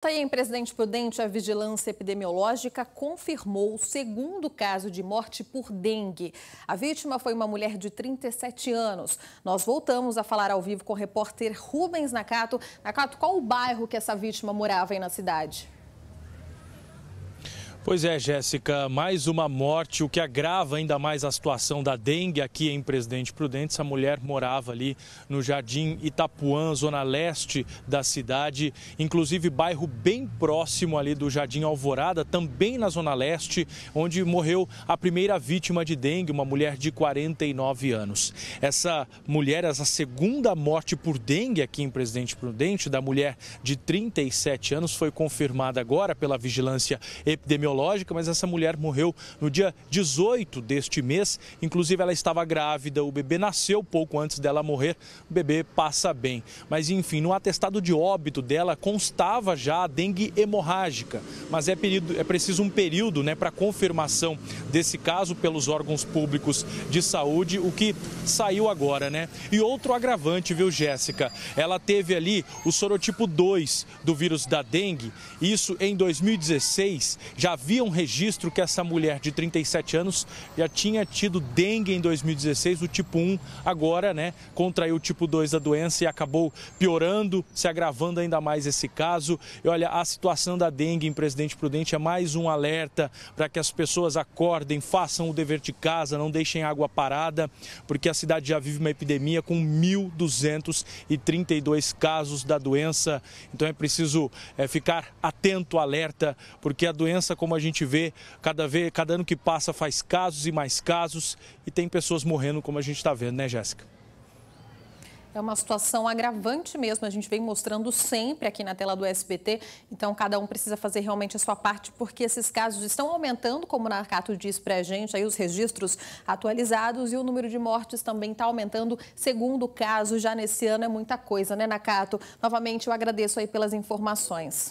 Tá aí, em Presidente Prudente, a vigilância epidemiológica confirmou o segundo caso de morte por dengue. A vítima foi uma mulher de 37 anos. Nós voltamos a falar ao vivo com o repórter Rubens Nakato. Nakato, qual o bairro que essa vítima morava aí na cidade? Pois é, Jéssica, mais uma morte, o que agrava ainda mais a situação da dengue aqui em Presidente Prudente. Essa mulher morava ali no Jardim Itapuã, zona leste da cidade, inclusive bairro bem próximo ali do Jardim Alvorada, também na zona leste, onde morreu a primeira vítima de dengue, uma mulher de 49 anos. Essa mulher, essa segunda morte por dengue aqui em Presidente Prudente, da mulher de 37 anos, foi confirmada agora pela Vigilância Epidemiológica biológica, mas essa mulher morreu no dia 18 deste mês. Inclusive, ela estava grávida, o bebê nasceu pouco antes dela morrer, o bebê passa bem. Mas, enfim, no atestado de óbito dela constava já a dengue hemorrágica, mas é, período, é preciso um período né, para confirmação desse caso pelos órgãos públicos de saúde, o que saiu agora, né? E outro agravante, viu, Jéssica? Ela teve ali o sorotipo 2 do vírus da dengue, isso em 2016 já havia um registro que essa mulher de 37 anos já tinha tido dengue em 2016, o tipo 1, agora, né, contraiu o tipo 2 da doença e acabou piorando, se agravando ainda mais esse caso. E olha, a situação da dengue em Presidente Prudente é mais um alerta para que as pessoas acordem, façam o dever de casa, não deixem água parada, porque a cidade já vive uma epidemia com 1.232 casos da doença. Então é preciso é, ficar atento, alerta, porque a doença, como a gente vê, cada, vez, cada ano que passa faz casos e mais casos e tem pessoas morrendo, como a gente está vendo, né, Jéssica? É uma situação agravante mesmo, a gente vem mostrando sempre aqui na tela do SBT, então cada um precisa fazer realmente a sua parte, porque esses casos estão aumentando, como o Narcato diz para a gente, aí os registros atualizados e o número de mortes também está aumentando, segundo o caso, já nesse ano é muita coisa, né, Nacato? Novamente, eu agradeço aí pelas informações.